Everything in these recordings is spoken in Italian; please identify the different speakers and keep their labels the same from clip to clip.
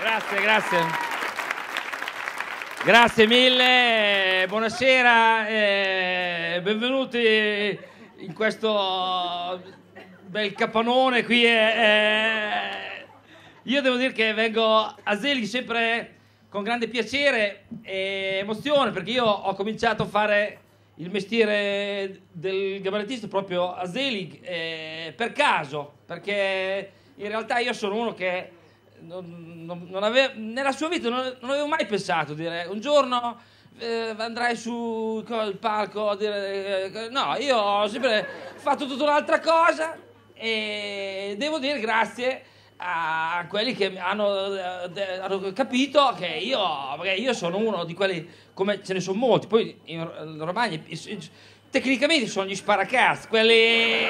Speaker 1: Grazie, grazie. Grazie mille, buonasera, eh, benvenuti in questo bel capannone qui. eh, eh. Io devo dire che vengo a Zelig sempre con grande piacere e emozione perché io ho cominciato a fare il mestiere del gabarettista proprio a Zelig eh, per caso, perché in realtà io sono uno che non, non- non aveva- nella sua vita non, avevo mai pensato di dire un giorno eh, andrai sul palco a dire eh, no, io ho sempre fatto tutta un'altra cosa e devo dire grazie a quelli che hanno, eh, hanno capito che io, io sono uno di quelli come ce ne sono molti poi in Romagna tecnicamente sono gli sparacazzi quelli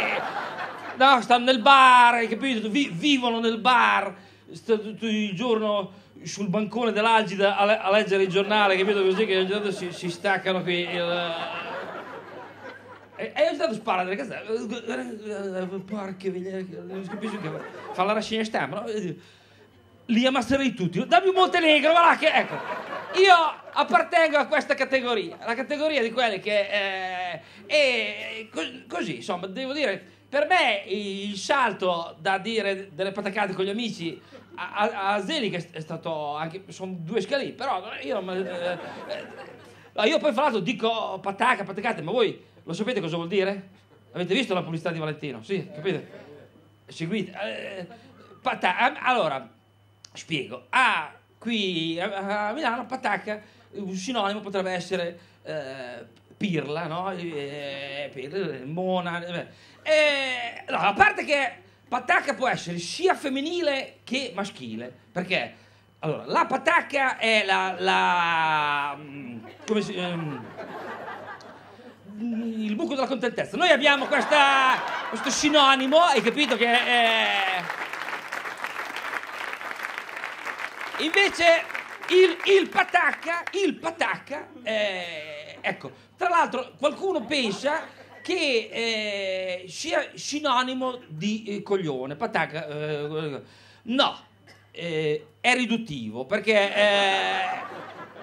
Speaker 1: no, stanno nel bar capito? Vi- vivono nel bar stanno tutto il giorno sul bancone dell'Algida a, le- a leggere il giornale capito così che ogni tanto si, si staccano qui il, e, e ogni tanto spara delle cazzate porca miseria, non si capisce che fa la rassegna stampa no? li ammasserei tutti dammi un Montenegro va là che ecco io appartengo a questa categoria la categoria di quelli che eh, co- così insomma devo dire per me il salto da dire delle patacate con gli amici a, a, Zelig è, stato anche sono due scali però io eh, eh, io poi fra l'altro dico patacca, patacate, ma voi lo sapete cosa vuol dire? Avete visto la pubblicità di Valentino? Sì, capite? Seguite. Eh, pata- ah, allora, spiego. Ah, qui a, a Milano patacca, un sinonimo potrebbe essere eh, pirla, no? Eh, pirla, mona. eh, eh, no, a parte che patacca può essere sia femminile che maschile, perché allora, la patacca è la. la mm, come si. ehm, il buco della contentezza. Noi abbiamo questa, questo sinonimo, hai capito che è. Invece il, il patacca, il patacca, eh, ecco, tra l'altro qualcuno pensa che eh, sia sinonimo di eh, coglione, patacca, eh, no, eh, è riduttivo perché eh,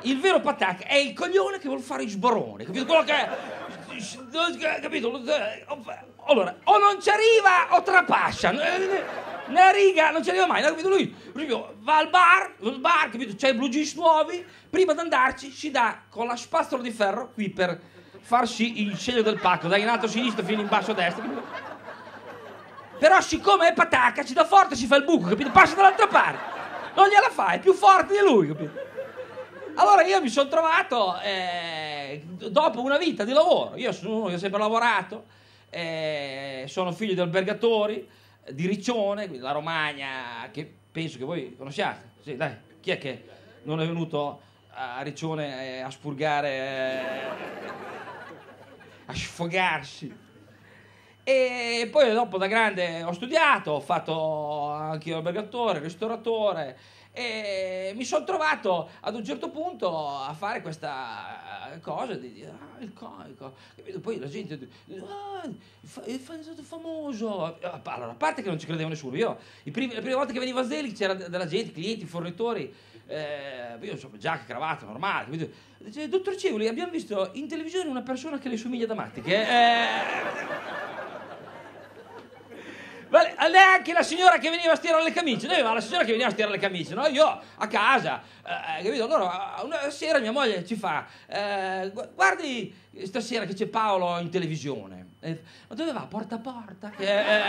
Speaker 1: il vero patacca è il coglione che vuole fare il sborone, capito? Quello che capito? Allora, o non ci arriva o trapascia. Nella riga non ci arriva mai, no? capito? Lui, esempio, va al bar, al bar, capito? C'è i blue jeans nuovi, prima di andarci si dà con la spazzola di ferro qui per farsi il segno del pacco, da in alto a sinistra fino in basso a destra, capito? Però siccome è patacca, ci dà forte si fa il buco, capito? Passa dall'altra parte. Non gliela fa, è più forte di lui, capito? Allora io mi sono trovato, eh, dopo una vita di lavoro, io sono uno che ha sempre lavorato, eh, sono figlio di albergatori di Riccione, la Romagna, che penso che voi conosciate. Sì, dai, chi è che non è venuto a Riccione a spurgare, a sfogarsi? E poi dopo da grande ho studiato, ho fatto anche io albergatore, ristoratore e mi sono trovato ad un certo punto a fare questa eh, cosa di dire ah il comico capito? poi la gente ah, è stato famoso allora a parte che non ci credeva nessuno io primi- le prime volte che venivo a Zelig c'era de- della gente clienti fornitori eh, io insomma giacca cravatta normale capito? Dice, dottor Cevoli abbiamo visto in televisione una persona che le somiglia da matti che eh, neanche la signora che veniva a stirare le camicie, noi avevamo la signora che veniva a stirare le camicie, no? Io a casa, eh, capito? Allora, una sera mia moglie ci fa, eh, gu- guardi stasera che c'è Paolo in televisione. Eh, ma dove va? Porta a porta? Eh,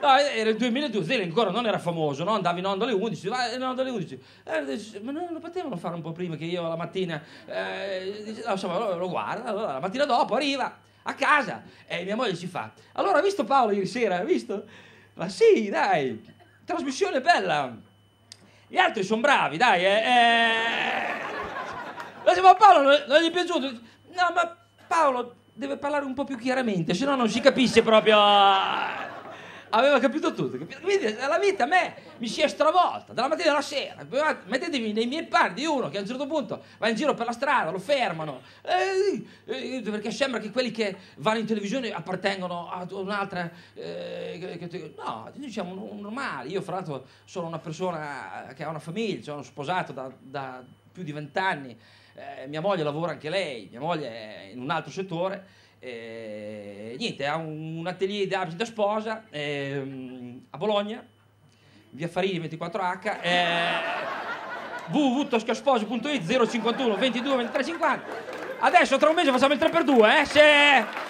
Speaker 1: no, era il 2002, Zeli ancora non era famoso, no? Andavi in onda alle 11, va in onda alle 11. Eh, dice, ma non lo potevano fare un po' prima che io la mattina, eh, insomma, lo, lo guarda, allora la mattina dopo arriva a casa. E mia moglie ci fa allora hai visto Paolo ieri sera? Hai visto? ma sì dai trasmissione bella. Gli altri sono bravi dai eh, eh. Ma Paolo non, non gli è piaciuto. No ma Paolo deve parlare un po' più chiaramente se no non si capisce proprio aveva capito tutto. Capito? Quindi la vita a me mi si è stravolta dalla mattina alla sera. Mettetevi nei miei panni di uno che a un certo punto va in giro per la strada, lo fermano, eh, eh, perché sembra che quelli che vanno in televisione appartengono a un'altra... Eh, no, diciamo un, normale. Io fra l'altro sono una persona che ha una famiglia, sono sposato da, da più di vent'anni, eh, mia moglie lavora anche lei, mia moglie è in un altro settore e, niente, ha un, atelier di abiti da sposa eh, a Bologna, via Farini 24H, eh, www.toscasposi.it 051 22 23 50. Adesso tra un mese facciamo il 3x2, eh? Se...